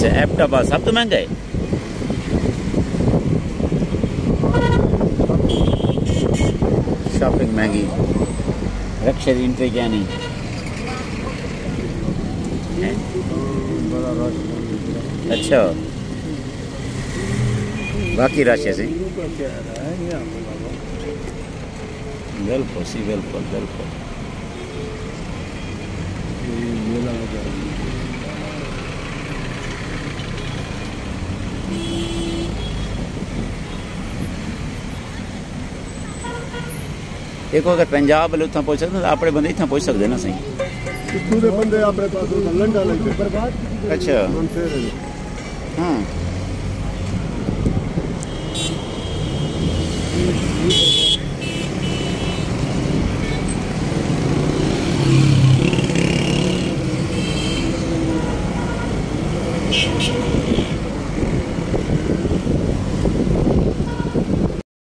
अच्छा एप्टाबाद सब तो महँगा है। शॉपिंग महँगी। रक्षा की एंट्री क्या नहीं। हैं? अच्छा। बाकी रश सी? है पे बिल्कुल सी बिल्कुल बिल्कुल देखो अगर पंजाब वाले उत्थां पहुँच सकते अपने बंदे इत्थां पहुँच सकते ना सही अच्छा। हाँ।